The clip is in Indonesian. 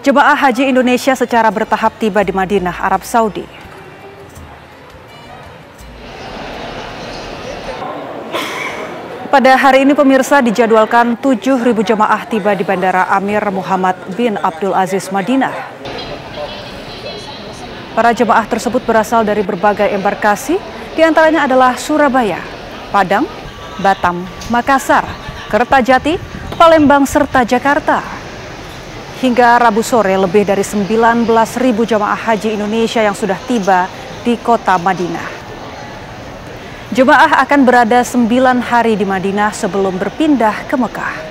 Jemaah Haji Indonesia secara bertahap tiba di Madinah, Arab Saudi. Pada hari ini pemirsa dijadwalkan 7.000 jemaah tiba di Bandara Amir Muhammad bin Abdul Aziz Madinah. Para jemaah tersebut berasal dari berbagai embarkasi, di antaranya adalah Surabaya, Padang, Batam, Makassar, Kertajati, Palembang, serta Jakarta. Hingga Rabu sore, lebih dari 19.000 jemaah haji Indonesia yang sudah tiba di kota Madinah. Jemaah akan berada 9 hari di Madinah sebelum berpindah ke Mekah.